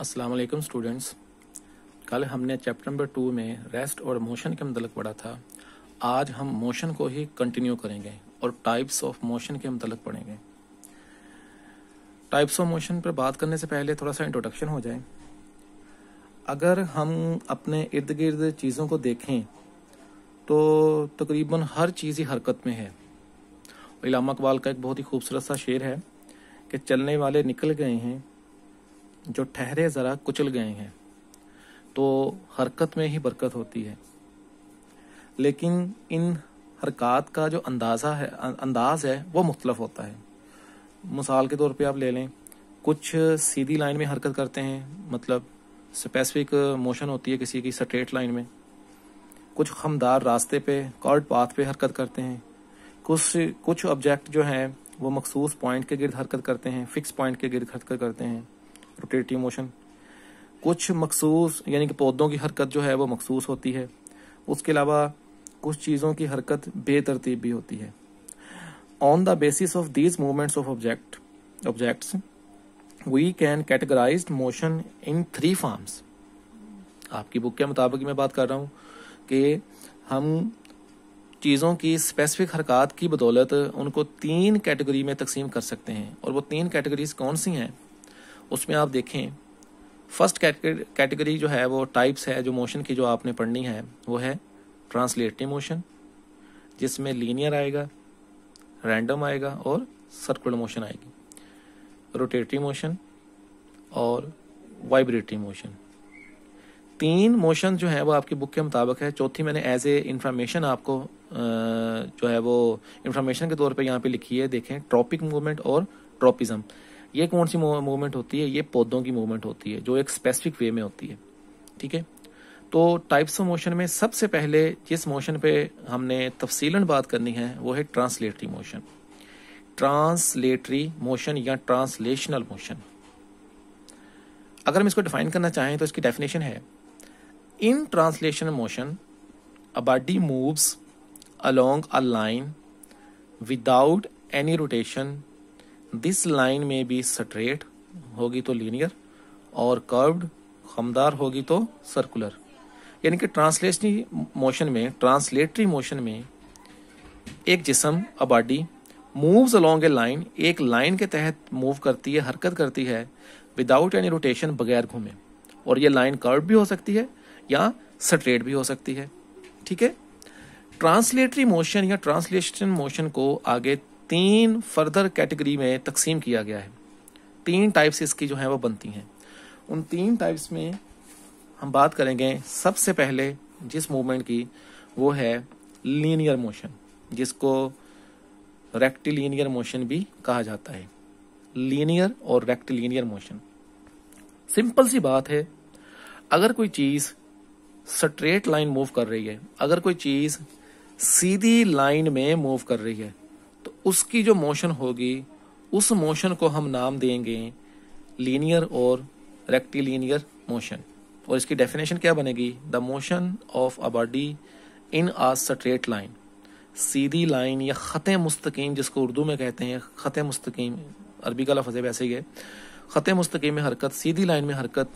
अस्सलाम वालेकुम स्टूडेंट्स कल हमने चैप्टर नंबर टू में रेस्ट और मोशन के मतलब पढ़ा था। आज हम मोशन को ही कंटिन्यू करेंगे और टाइप्स ऑफ़ मोशन के मतलब पढ़ेंगे। टाइप्स ऑफ़ मोशन पर बात करने से पहले थोड़ा सा इंट्रोडक्शन हो जाए। अगर हम अपने इर्द गिर्द चीज़ों को देखें तो तकरीबन हर चीज़ ही हरकत में है। इलामा इकबाल का एक बहुत ही खूबसूरत सा शेर है कि चलने वाले निकल गए हैं जो ठहरे ज़रा कुचल गए हैं तो हरकत में ही बरकत होती है। लेकिन इन हरकत का जो अंदाज़ा है, अंदाज है, वो मुख्तलफ होता है। मिसाल के तौर पे आप ले लें, कुछ सीधी लाइन में हरकत करते हैं मतलब स्पेसिफिक मोशन होती है किसी की स्ट्रेट लाइन में। कुछ खमदार रास्ते पे कॉर्ड पाथ पे हरकत करते हैं। कुछ कुछ ऑब्जेक्ट जो हैं, वो मखसूस पॉइंट के गिर्द हरकत करते हैं फिक्स पॉइंट के गिर्द हरकत करते हैं। रोटेटिव मोशन कुछ मखसूस, यानी कि पौधों की हरकत जो है, वो मखसूस होती है। उसके अलावा कुछ चीज़ों की हरकत बेतरतीब भी होती है। On the basis of these movements of object objects we can categorise motion in three forms आपकी बुक के मुताबिक मैं बात कर रहा हूँ कि हम चीज़ों की स्पेसिफिक हरकत की बदौलत उनको तीन कैटेगरी में तकसीम कर सकते हैं। और वो तीन कैटेगरीज कौन सी हैं? उसमें आप देखें फ़र्स्ट कैटेगरी जो है, वो टाइप्स है, जो मोशन की जो आपने पढ़नी है, वो है ट्रांसलेटिव मोशन जिसमें लीनियर आएगा रैंडम आएगा और सर्कुलर मोशन आएगी। रोटेटरी मोशन और वाइब्रेटरी मोशन तीन मोशन जो है, वो आपकी बुक के मुताबिक है। चौथी मैंने एज ए इंफॉर्मेशन आपको जो है वो इंफॉर्मेशन के तौर पे यहाँ पे लिखी है। देखें ट्रॉपिक मूवमेंट और ट्रॉपिज्म ये कौन सी मूवमेंट होती है? ये पौधों की मूवमेंट होती है, जो एक स्पेसिफिक वे में होती है। ठीक है? तो टाइप्स ऑफ़ मोशन में सबसे पहले जिस मोशन पे हमने तफसीलन बात करनी है, वो है ट्रांसलेटरी मोशन ट्रांसलेटरी मोशन या ट्रांसलेशनल मोशन अगर हम इसको डिफाइन करना चाहें तो इसकी डेफिनेशन है in translational motion a body moves along a line without any rotation this line में भी स्ट्रेट होगी तो लीनियर और कर्व्ड खमदार होगी तो सर्कुलर यानी कि ट्रांसलेशनरी मोशन में ट्रांसलेटरी मोशन में, एक जिसम a body moves along a line एक लाइन के तहत मूव करती है, हरकत करती है विदाउट एनी रोटेशन बगैर घूमे. और ये लाइन कर्व भी हो सकती है, या स्ट्रेट भी हो सकती है. ठीक है? ट्रांसलेटरी मोशन या ट्रांसलेशन मोशन को आगे तीन फर्दर कैटेगरी में तकसीम किया गया है। तीन टाइप्स इसकी जो है वो बनती हैं। उन तीन टाइप्स में हम बात करेंगे सबसे पहले जिस मूवमेंट की, वो है लीनियर मोशन जिसको रेक्टिलीनियर मोशन भी कहा जाता है। लीनियर और रेक्टिलीनियर मोशन सिंपल सी बात है, अगर कोई चीज़ स्ट्रेट लाइन मूव कर रही है, अगर कोई चीज़ सीधी लाइन में मूव कर रही है उसकी जो मोशन होगी, उस मोशन को हम नाम देंगे लीनियर और रेक्टिलीनियर मोशन। और इसकी डेफिनेशन क्या बनेगी? The motion of a body in a straight line. Sidhi line या ख़त मुस्तकीम, जिसको उर्दू में कहते हैं, ख़त मुस्तकीम, अरबी का लफज वैसे ही है। ख़त मुस्तकीम में हरकत, सीधी लाइन में हरकत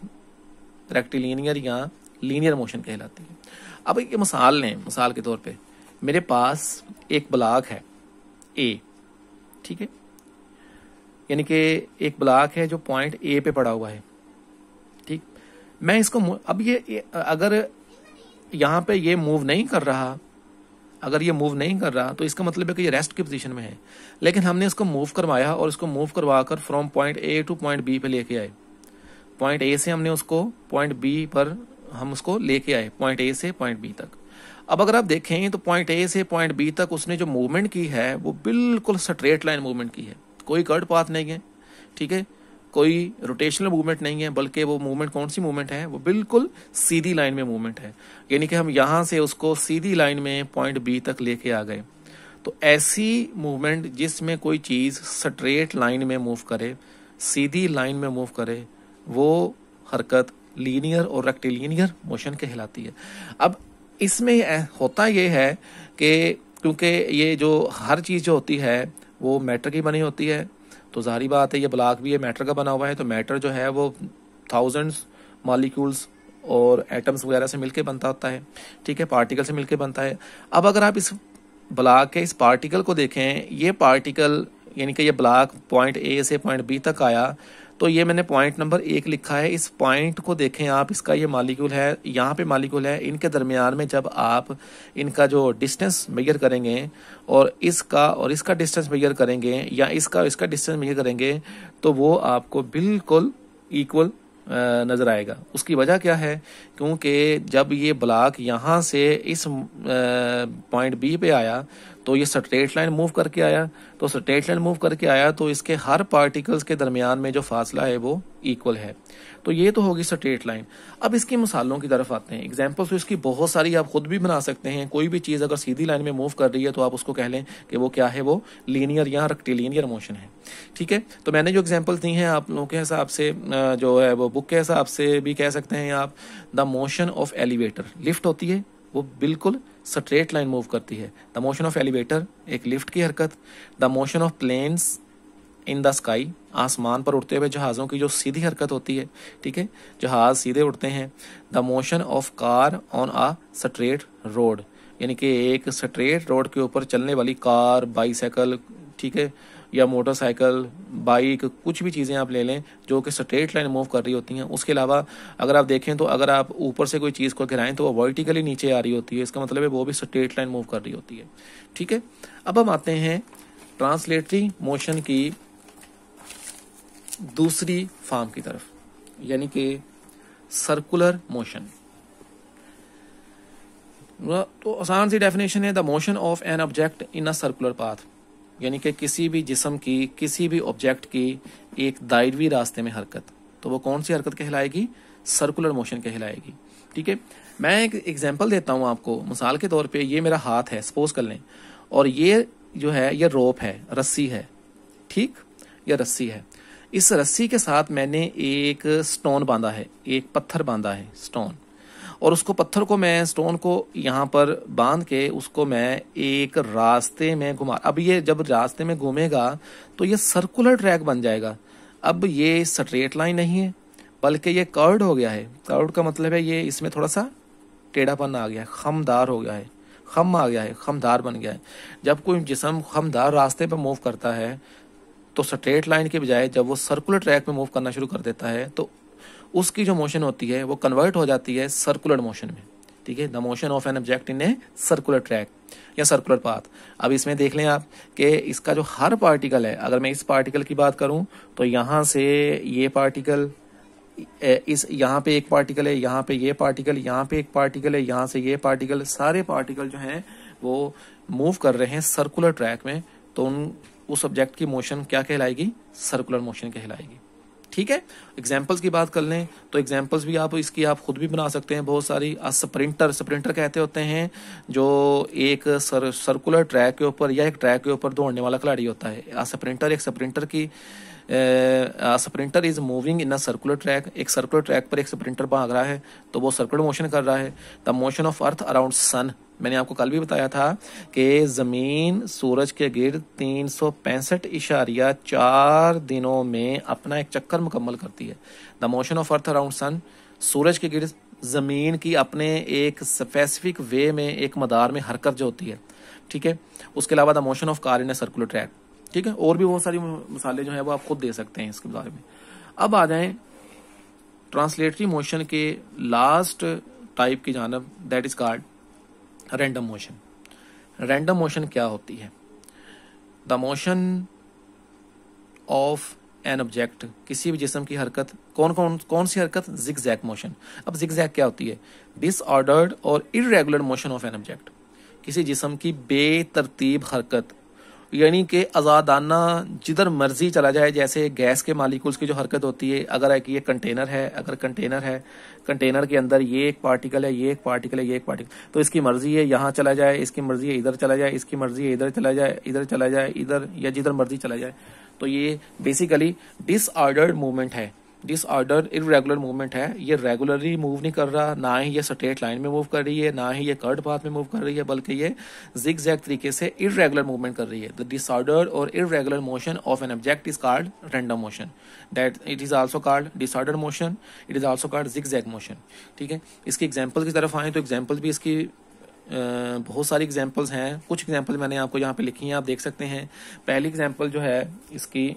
रेक्टिलीनियर या लीनियर मोशन कहलाती है। अब एक मिसाल लें, मिसाल के तौर पे। मेरे पास एक ब्लॉक है। ए ठीक है? यानी कि एक ब्लॉक है जो पॉइंट ए पे पड़ा हुआ है। ठीक? मैं इसको अब ये अगर यहाँ पे ये मूव नहीं कर रहा, अगर ये मूव नहीं कर रहा तो इसका मतलब है कि ये रेस्ट की पोजीशन में है। लेकिन हमने इसको मूव करवाया और इसको मूव करवा कर from point A to point B पे लेके आए। पॉइंट ए से हमने उसको पॉइंट बी पर, हम उसको लेके आए। पॉइंट ए से पॉइंट बी तक। अब अगर आप देखें तो पॉइंट ए से पॉइंट बी तक उसने जो मूवमेंट की है, वो बिल्कुल स्ट्रेट लाइन मूवमेंट की है। कोई कर्ड पाथ नहीं है, ठीक है? कोई रोटेशनल मूवमेंट नहीं है, बल्कि वो मूवमेंट कौन सी मूवमेंट है? वो बिल्कुल सीधी लाइन में मूवमेंट है। यानी कि हम यहाँ से उसको सीधी लाइन में पॉइंट बी तक लेके आ गए। तो ऐसी मूवमेंट जिसमें कोई चीज़ स्ट्रेट लाइन में मूव करे, सीधी लाइन में मूव करे, वो हरकत लीनियर और रेक्टिलीनियर मोशन कहलाती है। अब इसमें होता ये है कि क्योंकि ये जो हर चीज़ जो होती है, वो मैटर की बनी होती है। तो जाहरी बात है, ये ब्लॉक भी है मैटर का बना हुआ है तो मैटर जो है वो थाउजेंड्स मालिक्यूल्स और एटम्स वगैरह से मिलके बनता होता है। ठीक है पार्टिकल से मिलके बनता है। अब अगर आप इस ब्लॉक के, इस पार्टिकल को देखें, ये पार्टिकल यानी कि ये ब्लॉक पॉइंट ए से पॉइंट बी तक आया तो ये मैंने पॉइंट नंबर एक लिखा है। इस पॉइंट को देखें आप, इसका ये मालिक्यूल है, यहाँ पे मालिक्यूल है। इनके दरमियान में जब आप इनका जो डिस्टेंस मेजर करेंगे और इसका और इसका डिस्टेंस मेजर करेंगे या इसका इसका डिस्टेंस मेजर करेंगे तो वो आपको बिल्कुल इक्वल नज़र आएगा। उसकी वजह क्या है? क्योंकि जब ये ब्लॉक यहाँ से इस पॉइंट बी पे आया तो ये स्ट्रेट लाइन मूव करके आया। तो स्ट्रेट लाइन मूव करके आया तो इसके हर पार्टिकल्स के दरमियान में जो फासला है वो इक्वल है। तो ये तो होगी स्ट्रेट लाइन अब इसकी मिसालों की तरफ़ आते हैं। एग्जाम्पल्स तो इसकी बहुत सारी आप खुद भी बना सकते हैं। कोई भी चीज़ अगर सीधी लाइन में मूव कर रही है तो आप उसको कह लें कि वो क्या है? वो लीनियर या रेक्टिलिनियर मोशन है। ठीक है? तो मैंने जो एग्ज़ाम्पल दी हैं, आप लोगों के हिसाब से जो है वो बुक के हिसाब से भी कह सकते हैं आप। The motion of elevator lift होती है। वो बिल्कुल स्ट्रेट लाइन मूव करती है। द मोशन ऑफ़ एलिवेटर एक लिफ्ट की हरकत। The motion of planes in the sky आसमान पर उड़ते हुए जहाज़ों की जो सीधी हरकत होती है, ठीक है? जहाज़ सीधे उड़ते हैं। The motion of car on a straight road यानी कि एक स्ट्रेट रोड के ऊपर चलने वाली कार बाईसाइकिल ठीक है? या मोटरसाइकिल, बाइक, कुछ भी चीज़ें आप ले लें, जो कि स्ट्रेट लाइन मूव कर रही होती हैं, उसके अलावा अगर आप देखें तो अगर आप ऊपर से कोई चीज़ को गिराएँ तो वो वर्टिकली नीचे आ रही होती है। इसका मतलब है वो भी स्ट्रेट लाइन मूव कर रही होती है। ठीक है? अब हम आते हैं ट्रांसलेटरी मोशन की दूसरी फॉर्म की तरफ़, यानी कि सर्कुलर मोशन तो आसान सी डेफिनेशन है the motion of an object in a circular path यानी कि किसी भी जिसम की, किसी भी ऑब्जेक्ट की एक दायरवी रास्ते में हरकत तो वो कौन सी हरकत कहलाएगी? सर्कुलर मोशन कहलाएगी। ठीक है? मैं एक एग्ज़ाम्पल देता हूँ आपको। मिसाल के तौर पे ये मेरा हाथ है सपोज़ कर लें। और ये जो है, ये रोप है, रस्सी है। ठीक? ये रस्सी है। इस रस्सी के साथ मैंने एक स्टोन बांधा है, एक पत्थर बांधा है स्टोन और उसको पत्थर को मैं स्टोन को यहाँ पर बाँध के उसको मैं एक रास्ते में घुमा। अब ये जब रास्ते में घूमेगा तो ये सर्कुलर ट्रैक बन जाएगा। अब ये स्ट्रेट लाइन नहीं है, बल्कि ये कर्ड हो गया है। कर्ड का मतलब है ये इसमें थोड़ा सा टेढ़ापन आ गया है, खमदार हो गया है, खम आ गया है, खमदार बन गया है। जब कोई जिसम खमदार रास्ते पर मूव करता है तो स्ट्रेट लाइन के बजाय जब वो सर्कुलर ट्रैक में मूव करना शुरू कर देता है तो उसकी जो मोशन होती है, वो कन्वर्ट हो जाती है सर्कुलर मोशन में। ठीक है? The motion of an object in a circular track या सर्कुलर पाथ अब इसमें देख लें आप कि इसका जो हर पार्टिकल है, अगर मैं इस पार्टिकल की बात करूँ तो यहाँ से ये पार्टिकल इस, यहाँ पे एक पार्टिकल है, यहाँ पे ये पार्टिकल यहाँ पे एक पार्टिकल है, यहाँ से ये पार्टिकल सारे पार्टिकल जो हैं, वो मूव कर रहे हैं सर्कुलर ट्रैक में तो उन, उस ऑब्जेक्ट की मोशन क्या कहलाएगी? सर्कुलर मोशन कहलाएगी। ठीक है? एग्जाम्पल्स की बात कर लें तो एग्जाम्पल्स भी आप इसकी आप खुद भी बना सकते हैं। बहुत सारी स्प्रिंटर स्प्रिंटर कहते होते हैं जो एक सर, सर्कुलर ट्रैक के ऊपर या एक ट्रैक के ऊपर दौड़ने वाला खिलाड़ी होता है। स्प्रिंटर एक स्प्रिंटर की sprinter is moving in a circular track एक सर्कुलर ट्रैक पर एक स्प्रिंटर भाग रहा है तो वो सर्कुलर मोशन कर रहा है. The motion of earth around sun मैंने आपको कल भी बताया था कि ज़मीन सूरज के गिर्द तीन सौ पैंसठ इशारिया चार दिनों में अपना एक चक्कर मुकम्मल करती है। The motion of earth around sun सूरज के गिर्द ज़मीन की अपने एक स्पेसिफिक वे में, एक मदार में हरकत जो होती है, ठीक है? उसके अलावा the motion of car in a circular track ठीक है? और भी बहुत सारी मिसालें जो है वो आप खुद दे सकते हैं इसके बारे में। अब आ जाए ट्रांसलेटरी मोशन के लास्ट टाइप की जानब that is called random motion random motion क्या होती है? The motion of an object किसी भी जिसम की हरकत, कौन कौन कौन सी हरकत? जिग जैक मोशन अब जिग जैक क्या होती है? डिसऑर्डर्ड और irregular motion of an object किसी जिसम की बेतरतीब हरकत यानी कि आज़ादाना जिधर मर्ज़ी चला जाए, जैसे गैस के मालिकुल्स की जो हरकत होती है, अगर एक ये कंटेनर है, अगर कंटेनर है कंटेनर के अंदर ये एक पार्टिकल है, ये एक पार्टिकल है, ये एक पार्टिकल तो इसकी मर्ज़ी है यहाँ चला जाए, इसकी मर्ज़ी है इधर चला जाए, इसकी मर्ज़ी है इधर चला जाए, इधर चला जाए, इधर या जिधर मर्ज़ी चला जाए। तो ये बेसिकली डिसऑर्डर्ड मूवमेंट है। डिसऑर्डर इरेगुलर मूवमेंट है। ये रेगुलरली मूव नहीं कर रहा, ना ही ये स्ट्रेट लाइन में मूव कर रही है, ना ही ये कर्ड पाथ में मूव कर रही है, बल्कि ये जिग जैग तरीके से इरेगुलर मूवमेंट कर रही है। द डिसऑर्डर और irregular motion of an object is called random motion that it is also called disorder motion it is also called zigzag motion ठीक है? इसकी एग्ज़ाम्पल की तरफ़ आए तो एग्ज़ाम्पल भी इसकी बहुत सारी एग्जाम्पल्स हैं। कुछ एग्ज़ाम्पल मैंने आपको यहाँ पे लिखी हैं, आप देख सकते हैं। पहली एग्ज़ाम्पल जो है, इसकी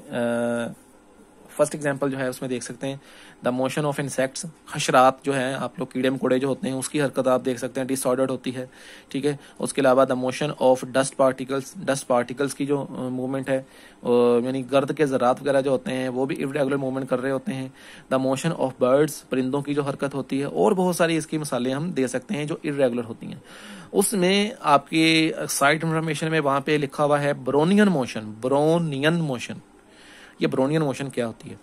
फ़र्स्ट एग्ज़ाम्पल जो है उसमें देख सकते हैं। द मोशन ऑफ़ इंसेक्ट्स, हशरात जो है, आप लोग कीड़े मकोड़े जो होते हैं, उसकी हरकत आप देख सकते हैं, डिसऑर्डर्ड होती है, ठीक है? उसके अलावा the motion of dust particles dust particles की जो मूवमेंट है यानी गर्द के ज़रात वगैरह जो होते हैं, वो भी इरेगुलर मूवमेंट कर रहे होते हैं। द मोशन ऑफ़ बर्ड्स, परिंदों की जो हरकत होती है, और बहुत सारी इसकी मिसालें हम दे सकते हैं जो इरेगुलर होती हैं। उसमें आपकी साइट इंफॉर्मेशन में वहाँ पे लिखा हुआ है, ब्रोनियन मोशन ब्रोनियन मोशन। ये ब्रोनियन मोशन क्या होती है?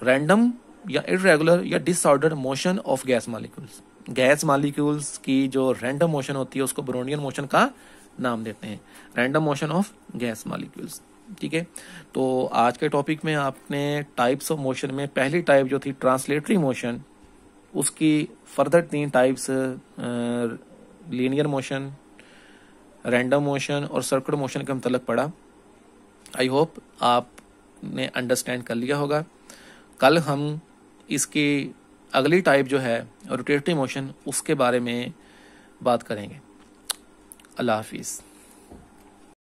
रैंडम या इरेगुलर या disorder motion of gas molecules gas molecules की जो रैंडम मोशन होती है, उसको ब्रोनियन मोशन का नाम देते हैं। Random motion of gas molecules ठीक है? तो आज के टॉपिक में आपने टाइप्स ऑफ़ मोशन में पहली टाइप जो थी ट्रांसलेटरी मोशन उसकी फर्दर तीन types linear motion random motion और सर्कुलर मोशन के मतलब पढ़ा आई होप आपने अंडरस्टैंड कर लिया होगा। कल हम इसकी अगली टाइप जो है रोटेटरी मोशन उसके बारे में बात करेंगे। अल्लाह हाफिज़।